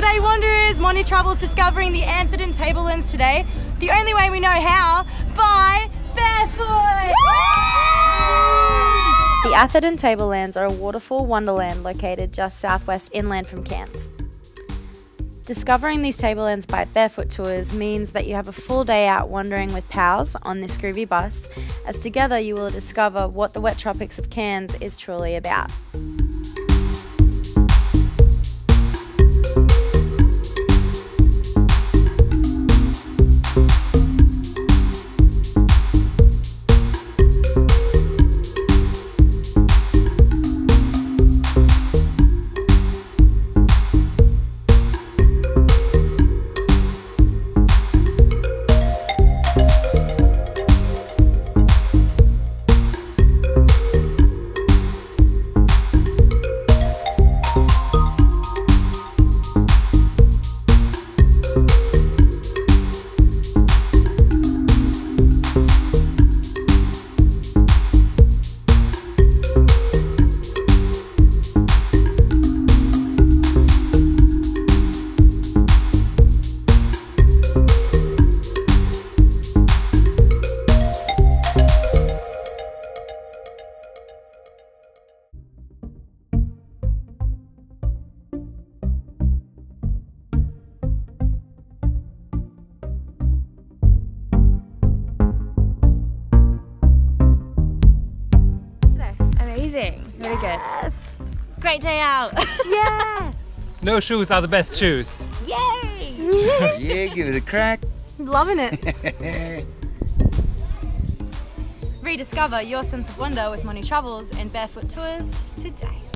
Wanderers, Monni Travels discovering the Atherton Tablelands today. The only way we know how, by barefoot! The Atherton Tablelands are a waterfall wonderland located just southwest inland from Cairns. Discovering these tablelands by barefoot tours means that you have a full day out wandering with pals on this groovy bus, as together you will discover what the wet tropics of Cairns is truly about. Amazing. Really good. Great day out. Yeah! No shoes are the best shoes. Yay! yeah, give it a crack. Loving it. Rediscover your sense of wonder with Monni Travels and Barefoot Tours today.